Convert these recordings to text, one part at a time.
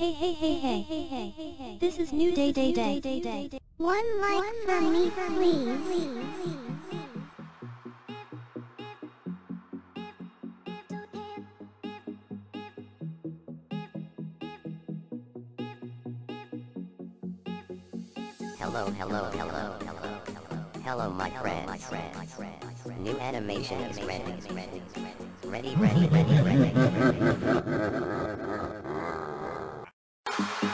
Hey hey hey hey hey hey hey hey. This is New Day Day Day Day Day. One like for me, please. Hello, hello, hello, hello, hello. Hello, my friends. New animation is ready. Ready, ready, ready, ready. Thank you.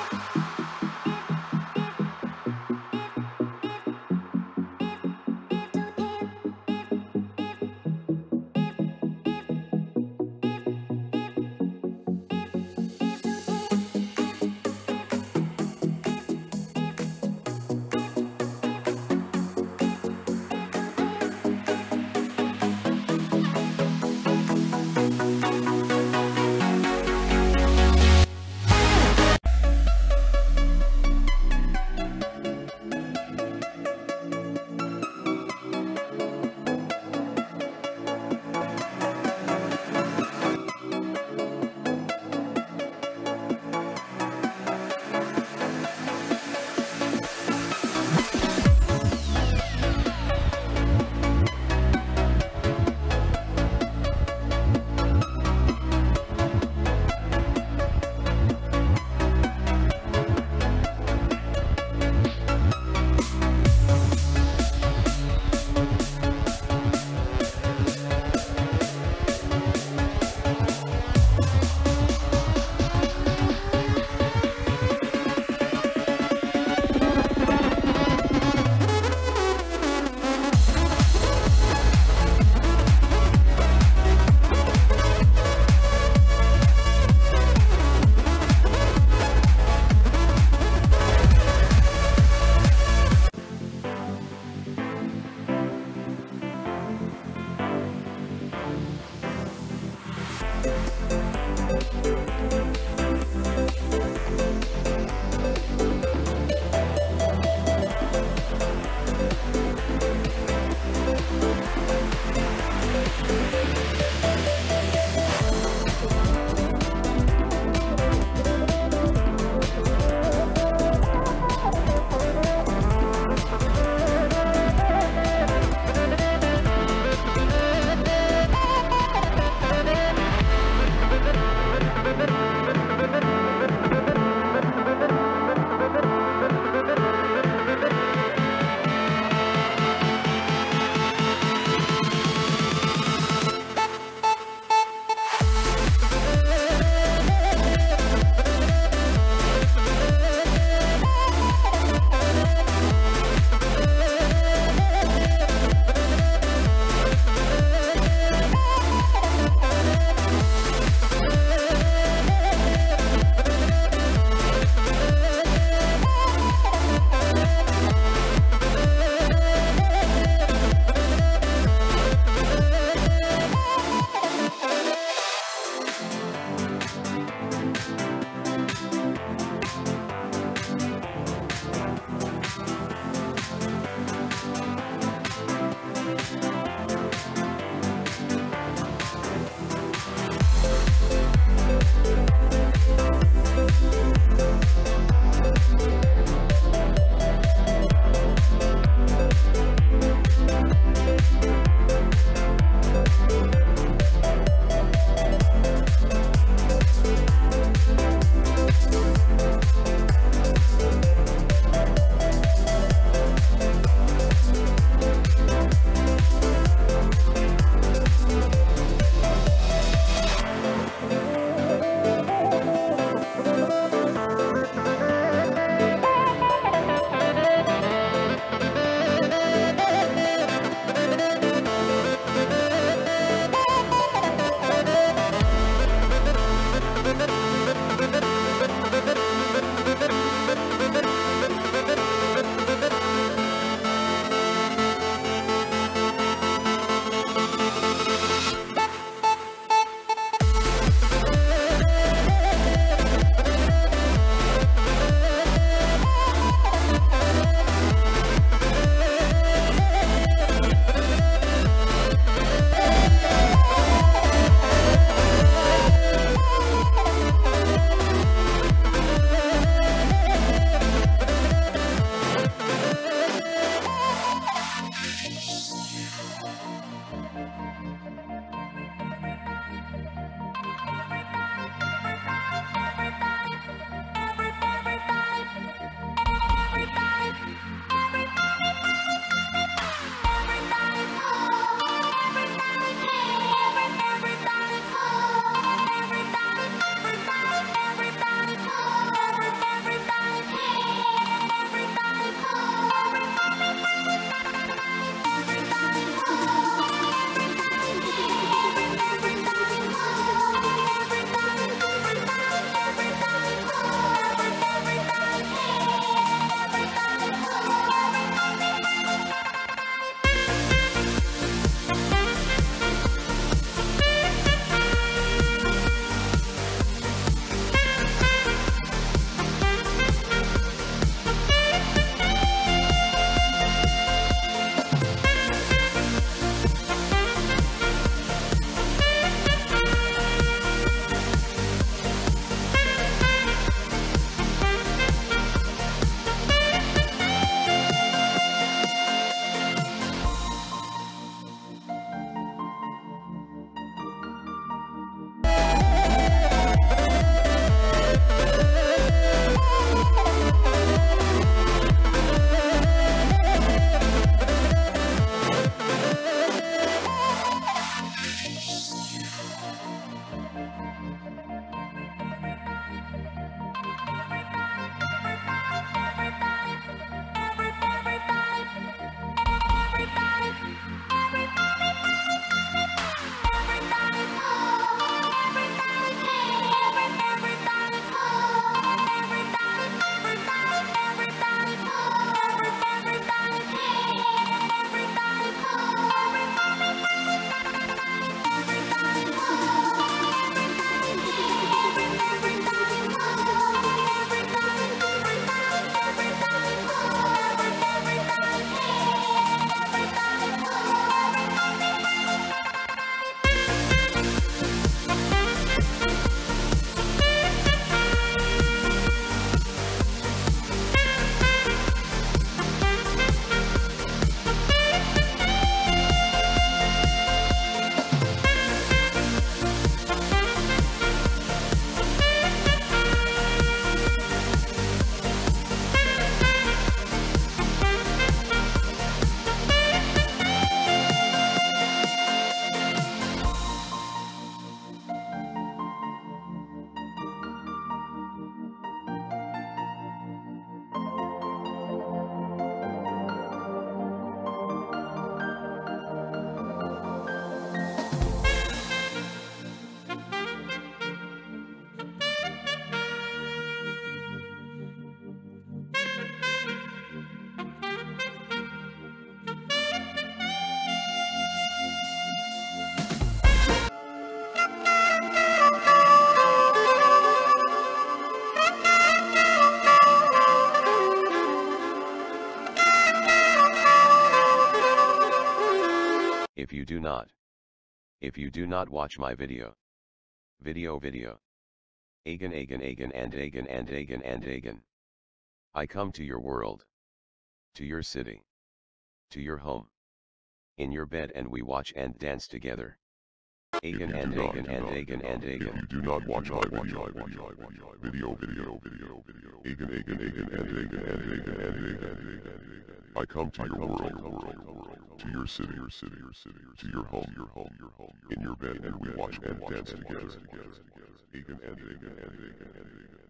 Do not. If you do not watch my video. Video video. Agan Agan Agan and Agan and Agan and Agan. I come to your world. To your city. To your home. In your bed and we watch and dance together. Agan and Agan and Agan and If you do not watch my video, video, video, video, video, Agan, Agan, Agan, and Agan, and Agan, and Agan, I come to your world, world, world, to your city, your city, your city, to your home, your home, your home, in your bed, and we watch and dance together, Agan and Agan and Agan and Agan.